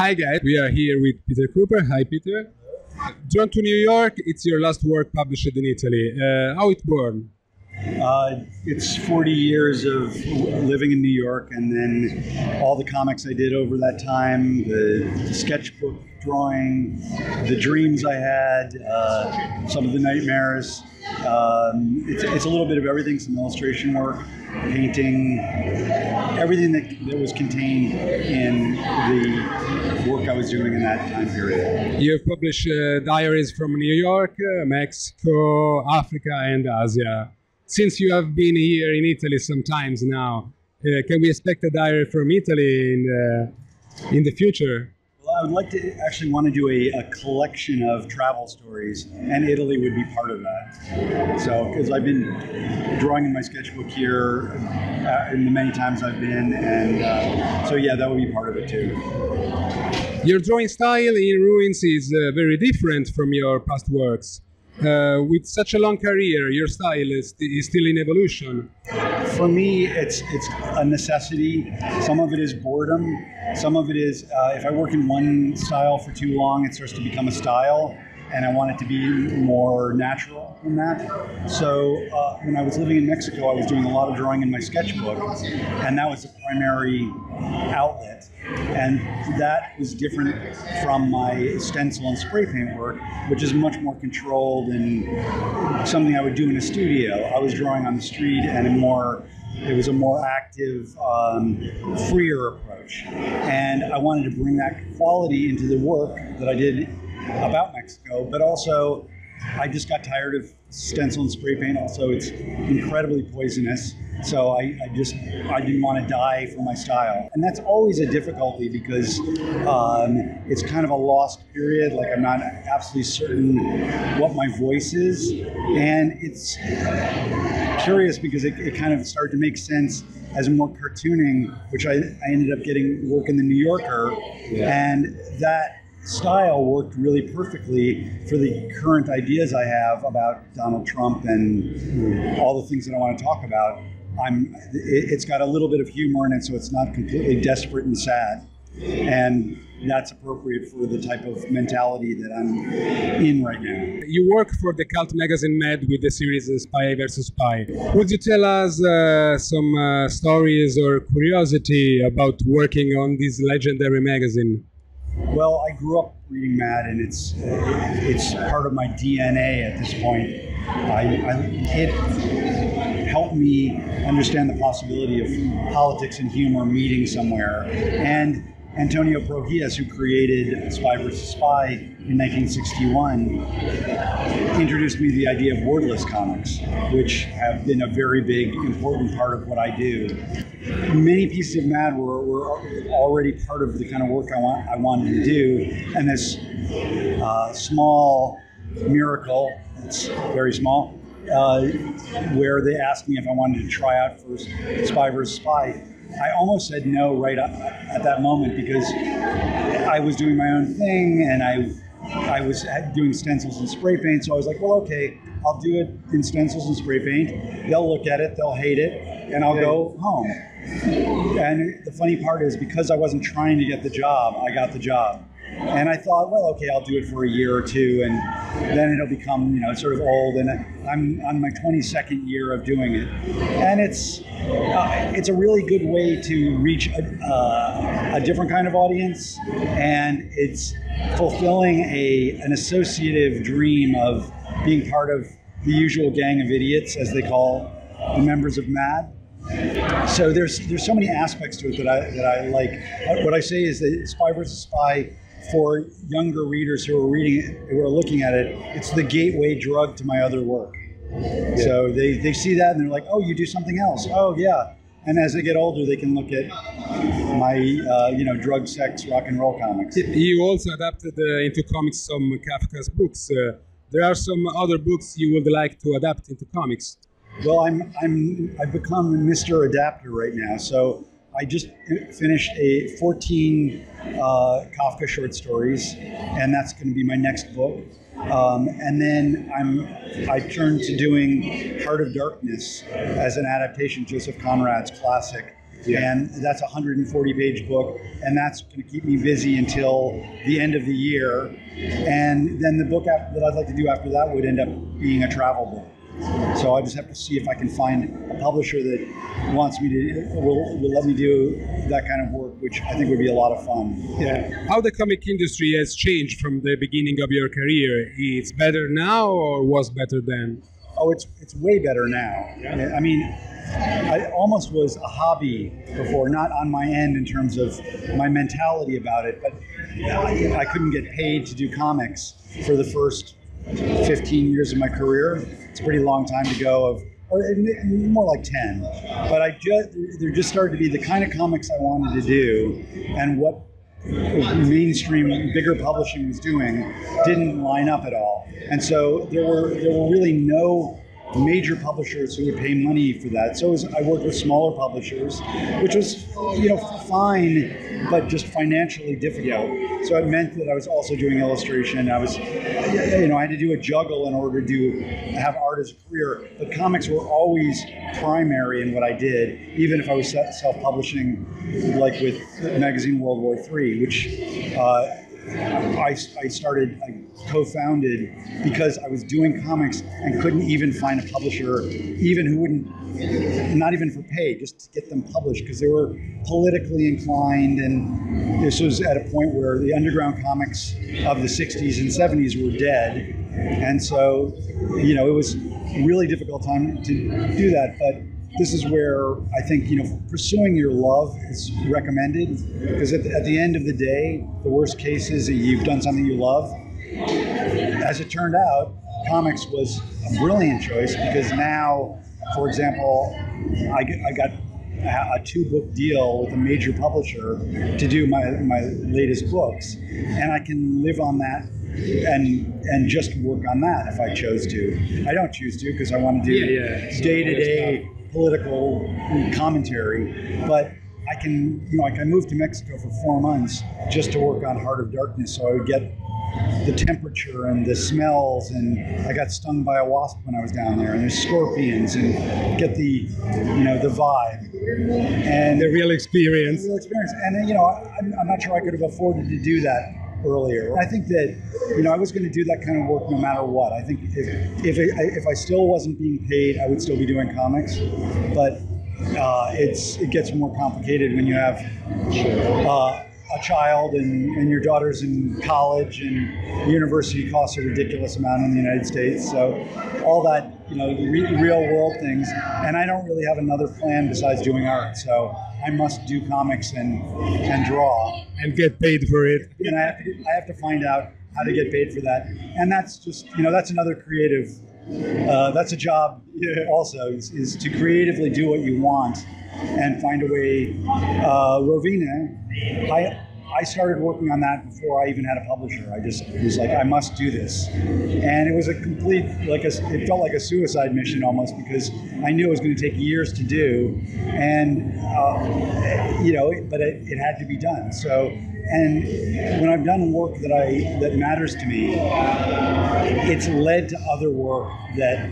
Hi guys, we are here with Peter Kuper. Hi Peter. Drawn to New York, it's your last work published in Italy. Uh, how it born? Uh, it's 40 years of living in New York, and then all the comics I did over that time, the, the sketchbook drawing, the dreams I had, uh, some of the nightmares. Um, it's, it's a little bit of everything, some illustration work, painting, everything that, that was contained in the work I was doing in that time period. You have published uh, diaries from New York, uh, Mexico, Africa, and Asia. Since you have been here in Italy sometimes now, uh, can we expect a diary from Italy in the, in the future? I would like to actually want to do a, a collection of travel stories, and Italy would be part of that. So, because I've been drawing in my sketchbook here uh, in the many times I've been, and uh, so yeah, that would be part of it too. Your drawing style in Ruins is uh, very different from your past works. Uh, with such a long career, your style is, is still in evolution. For me, it's it's a necessity. Some of it is boredom. Some of it is uh, if I work in one style for too long, it starts to become a style, and I want it to be more natural than that. So uh, when I was living in Mexico, I was doing a lot of drawing in my sketchbook, and that was the primary outlet. And that was different from my stencil and spray paint work, which is much more controlled and something I would do in a studio. I was drawing on the street and a more it was a more active, um, freer approach. And I wanted to bring that quality into the work that I did about Mexico, but also I just got tired of stencil and spray paint. Also, it's incredibly poisonous. So I, I just I didn't want to die for my style, and that's always a difficulty because um, it's kind of a lost period. Like I'm not absolutely certain what my voice is, and it's curious because it, it kind of started to make sense as more cartooning, which I, I ended up getting work in the New Yorker, and that style worked really perfectly for the current ideas I have about Donald Trump and all the things that I want to talk about. I'm it, it's got a little bit of humor in it, so it's not completely desperate and sad, and that's appropriate for the type of mentality that I'm in right now. You work for the cult magazine Mad with the series Spy vs. Spy. Would you tell us uh, some uh, stories or curiosity about working on this legendary magazine? Well, I grew up reading Mad, and it's it's part of my DNA at this point. I, I, it helped me understand the possibility of politics and humor meeting somewhere. And Antonio Prohias, who created Spy vs. Spy in 1961, introduced me to the idea of wordless comics, which have been a very big, important part of what I do. Many pieces of Mad were, were already part of the kind of work I, want, I wanted to do, and this uh, small miracle, it's very small, uh, where they asked me if I wanted to try out for Spy vs. Spy. I almost said no right at that moment because I was doing my own thing and I I was doing stencils and spray paint. So I was like, well, okay, I'll do it in stencils and spray paint. They'll look at it, they'll hate it, and I'll go home. And the funny part is because I wasn't trying to get the job, I got the job. And I thought, well, okay, I'll do it for a year or two, and then it'll become, you know, sort of old. And I'm on my 22nd year of doing it, and it's uh, it's a really good way to reach a, uh, a different kind of audience, and it's fulfilling a an associative dream of being part of the usual gang of idiots, as they call the members of MAD. So there's there's so many aspects to it that I that I like. What I say is that Spy versus Spy for younger readers who are reading it, who are looking at it, it's the gateway drug to my other work. Yeah. So they, they see that and they're like, oh, you do something else. Oh, yeah. And as they get older, they can look at my, uh, you know, drug, sex, rock and roll comics. You also adapted uh, into comics some Kafka's books. Uh, there are some other books you would like to adapt into comics. Well, I'm, I'm, I've become a Mr. Adapter right now. So I just finished a 14 uh, Kafka short stories, and that's going to be my next book. Um, and then I'm I turned to doing Heart of Darkness as an adaptation, Joseph Conrad's classic, Yeah. And that's a 140 page book, and that's going to keep me busy until the end of the year. And then the book that I'd like to do after that would end up being a travel book. So I just have to see if I can find a publisher that wants me to will, will let me do that kind of work, which I think would be a lot of fun. Yeah. How the comic industry has changed from the beginning of your career? It's better now or was better then? Oh, it's it's way better now. Yeah. I mean, I almost was a hobby before, not on my end in terms of my mentality about it, but I, I couldn't get paid to do comics for the first 15 years of my career. It's a pretty long time to go of or more like 10 but i just there just started to be the kind of comics i wanted to do and what mainstream bigger publishing was doing didn't line up at all and so there were there were really no major publishers who would pay money for that. So was, i worked with smaller publishers which was you know fine but just financially difficult. So it meant that i was also doing illustration. I was you know i had to do a juggle in order to do have art as a career. But comics were always primary in what i did even if i was self-publishing like with magazine world war iii which uh, I, I started, I co-founded because I was doing comics and couldn't even find a publisher, even who wouldn't, not even for pay, just to get them published because they were politically inclined. And this was at a point where the underground comics of the 60s and 70s were dead. And so, you know, it was a really difficult time to do that. But this is where I think you know pursuing your love is recommended because at the, at the end of the day, the worst case is that you've done something you love. As it turned out, comics was a brilliant choice because now, for example, I, I got a two book deal with a major publisher to do my, my latest books, and I can live on that and and just work on that if I chose to. I don't choose to because I want to do day to day political commentary, but I can, you know, like I moved to Mexico for four months just to work on Heart of Darkness, so I would get the temperature and the smells, and I got stung by a wasp when I was down there, and there's scorpions, and get the, you know, the vibe, and The real experience. the real experience. And you know, I'm, I'm not sure I could have afforded to do that earlier. I think that you know I was going to do that kind of work no matter what. I think if if it, if I still wasn't being paid, I would still be doing comics, but uh, it's it gets more complicated when you have uh, a child and, and your daughter's in college and university costs a ridiculous amount in the United States. So all that you know re- real world things, and I don't really have another plan besides doing art. So I must do comics and and draw And get paid for it. and I have, to, I have to find out how to get paid for that. And that's just, you know, that's another creative, uh, that's a job also, is, is to creatively do what you want and find a way. Uh, Rovine, I, I started working on that before I even had a publisher. I just was like, I must do this, and it was a complete like a, it felt like a suicide mission almost because I knew it was going to take years to do, and uh, you know, but it, it had to be done. So, and when I've done work that I that matters to me, it's led to other work that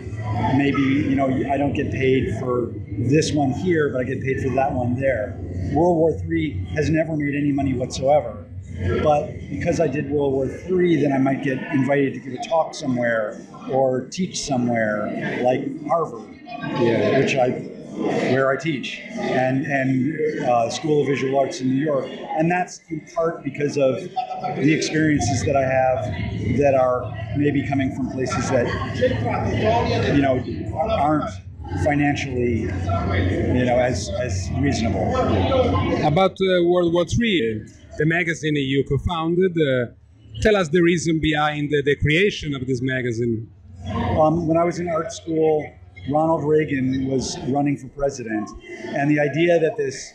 maybe you know I don't get paid for this one here, but I get paid for that one there. World War III has never made any money whatsoever, but because I did World War III, then I might get invited to give a talk somewhere or teach somewhere, like Harvard, Yeah. which I where I teach, and and uh, School of Visual Arts in New York, and that's in part because of the experiences that I have that are maybe coming from places that you know aren't financially you know as as reasonable. About uh, World War III, the magazine you co-founded. Uh, tell us the reason behind the, the creation of this magazine. Um, when I was in art school, Ronald Reagan was running for president, and the idea that this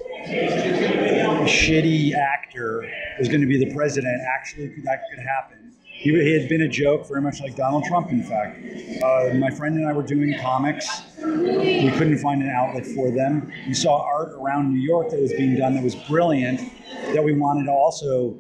shitty actor was going to be the president actually that could happen. He, he had been a joke, very much like Donald Trump, in fact. Uh, my friend and I were doing comics. We couldn't find an outlet for them. We saw art around New York that was being done that was brilliant, that we wanted to also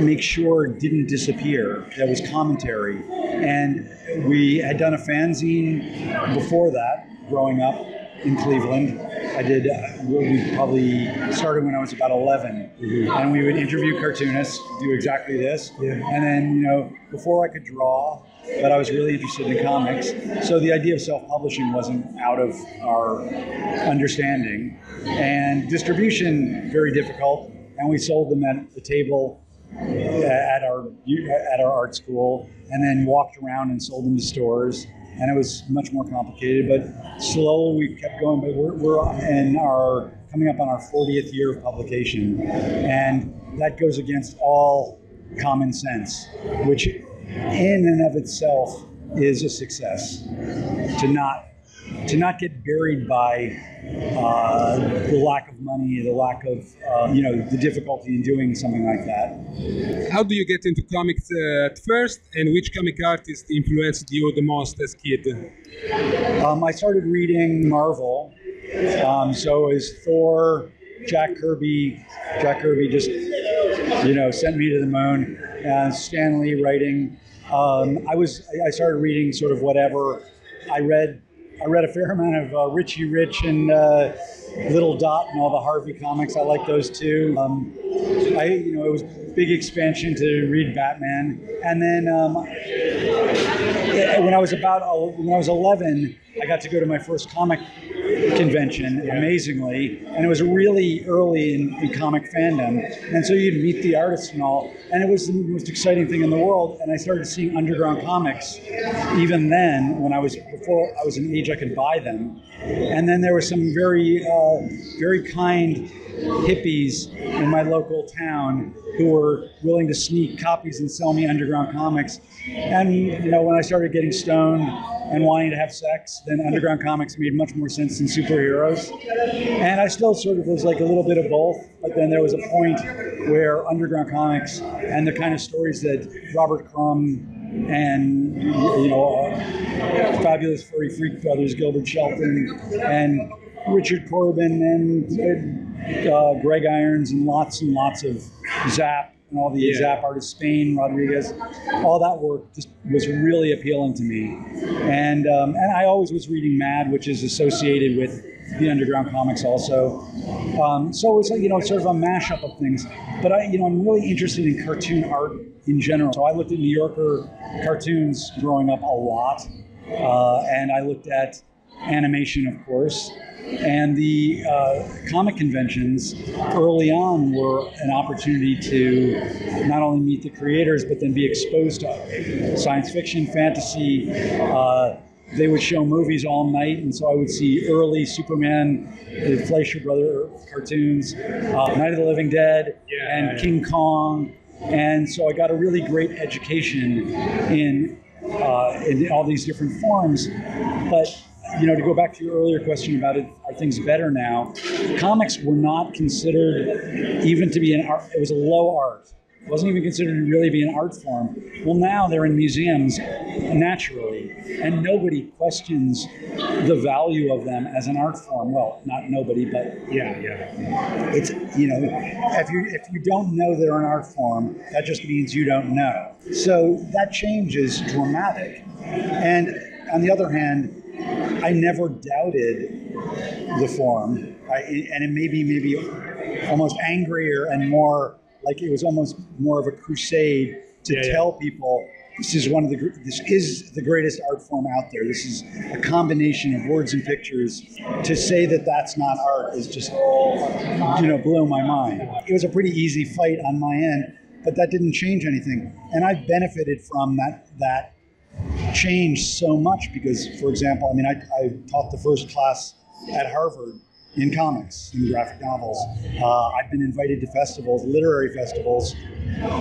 make sure didn't disappear. That was commentary. And we had done a fanzine before that, growing up, in Cleveland. I did. Uh, we probably started when I was about 11, mm-hmm. and we would interview cartoonists, do exactly this, yeah. and then you know before I could draw, but I was really interested in comics. So the idea of self-publishing wasn't out of our understanding, and distribution very difficult. And we sold them at the table at our at our art school, and then walked around and sold them to stores and it was much more complicated. But slowly we kept going. But we're, we're in our coming up on our 40th year of publication, and that goes against all common sense, which in and of itself is a success. To not to not get buried by uh, the lack of money, the lack of, uh, you know, the difficulty in doing something like that. How do you get into comics uh, at first, and which comic artist influenced you the most as a kid? Um, I started reading Marvel, um, so as Thor, Jack Kirby, Jack Kirby just, you know, sent me to the moon, and Stan Lee writing. Um, I was, I started reading sort of whatever. I read I read a fair amount of uh, Richie Rich and uh, Little Dot and all the Harvey comics. I like those too. Um, I, you know, it was big expansion to read Batman, and then um, when I was about when I was 11, I got to go to my first comic convention, amazingly, and it was really early in, in, comic fandom. And so you'd meet the artists and all, and it was the most exciting thing in the world. And I started seeing underground comics even then, when I was before I was an age I could buy them. And then there were some very, uh, very kind hippies in my local town who were willing to sneak copies and sell me underground comics. And you know, when I started getting stoned and wanting to have sex, then underground comics made much more sense than superheroes. And I still sort of was like a little bit of both, but then there was a point where underground comics and the kind of stories that Robert Crumb and you know uh, fabulous furry freak brothers Gilbert Shelton and Richard Corbin and uh, Greg Irons and lots and lots of Zap and all the yeah. Zap artists, Spain, Rodriguez, all that work just was really appealing to me. And um, and I always was reading Mad, which is associated with the underground comics also. Um, so it's like, you know sort of a mashup of things. But I you know I'm really interested in cartoon art in general. So I looked at New Yorker cartoons growing up a lot, uh, and I looked at animation, of course. And the uh, comic conventions early on were an opportunity to not only meet the creators, but then be exposed to science fiction, fantasy. Uh, they would show movies all night, and so I would see early Superman, the Fleischer brother cartoons, uh, Night of the Living Dead, yeah, and yeah. King Kong, and so I got a really great education in uh, in all these different forms. But you know, to go back to your earlier question about it, are things better now? Comics were not considered even to be an art. It was a low art. It wasn't even considered to really be an art form. Well, now they're in museums naturally, and nobody questions the value of them as an art form. Well, not nobody, but yeah, yeah. It's you know, if you if you don't know they're an art form, that just means you don't know. So that change is dramatic. And on the other hand, I never doubted the form, I, and it made me maybe almost angrier and more like it was almost more of a crusade to yeah, tell yeah. people this is one of the this is the greatest art form out there. This is a combination of words and pictures. To say that that's not art is just you know blew my mind. It was a pretty easy fight on my end, but that didn't change anything, and I've benefited from that that changed so much because, for example, I mean, I, I taught the first class at Harvard in comics, in graphic novels. Uh, I've been invited to festivals, literary festivals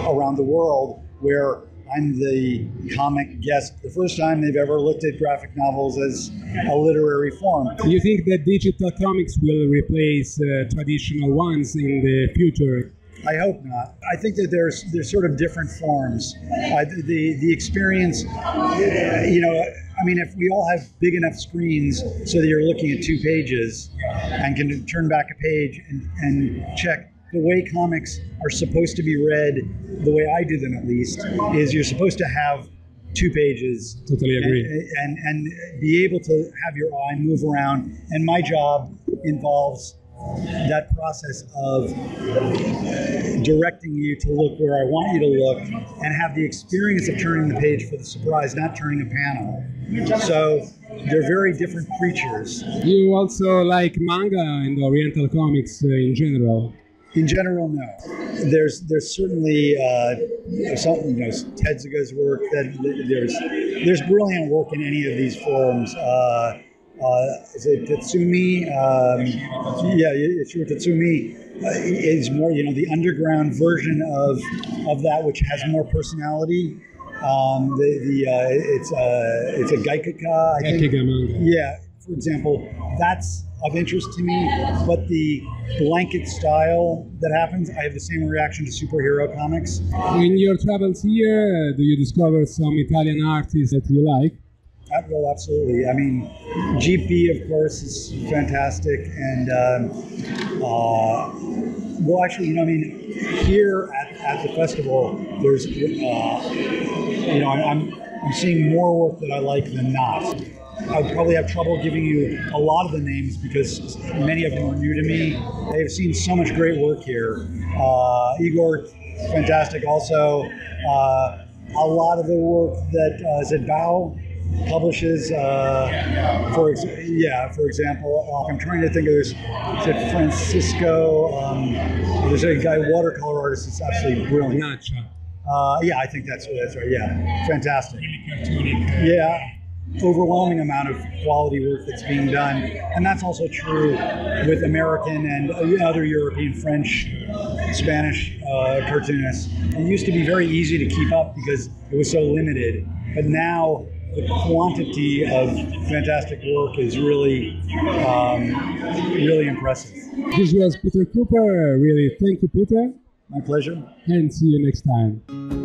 around the world where I'm the comic guest. The first time they've ever looked at graphic novels as a literary form. Do you think that digital comics will replace uh, traditional ones in the future? I hope not. I think that there's there's sort of different forms. Uh, the the experience, you know. I mean, if we all have big enough screens so that you're looking at two pages and can turn back a page and, and check the way comics are supposed to be read, the way I do them at least, is you're supposed to have two pages. Totally agree. And, and, and be able to have your eye move around. And my job involves that process of directing you to look where I want you to look and have the experience of turning the page for the surprise, not turning a panel. So they're very different creatures. You also like manga and Oriental comics uh, in general. In general, no. There's there's certainly uh, some you know Tezuka's work that there's there's brilliant work in any of these forums. Uh, uh, is it Tatsumi? Um, yeah, Shiro Tatsumi uh, is more you know the underground version of of that which has more personality. Um, the the uh, it's a it's a gekiga. I think. manga. Yeah, for example, that's of interest to me. But the blanket style that happens, I have the same reaction to superhero comics. In your travels here, do you discover some Italian artists that you like? Well, absolutely. I mean, Gipi, of course, is fantastic, and um, uh, well, actually, you know, I mean, here at, at the festival, there's, uh, you know, I'm I'm seeing more work that I like than not. I would probably have trouble giving you a lot of the names because many of them are new to me. They've seen so much great work here. Uh, Igor, fantastic. Also, uh, a lot of the work that uh, is it Bao publishes. Uh, for ex- yeah, for example, uh, I'm trying to think of this. Is it Francisco? Um, there's a guy, watercolor artist. that's absolutely brilliant. Nacha. Uh, yeah, I think that's that's right. Yeah, fantastic. Yeah, overwhelming amount of quality work that's being done, and that's also true with American and other European, French, Spanish uh, cartoonists. It used to be very easy to keep up because it was so limited, but now the quantity of fantastic work is really, um, really impressive. This was Peter Kuper. Really, thank you, Peter, My pleasure. and see you next time.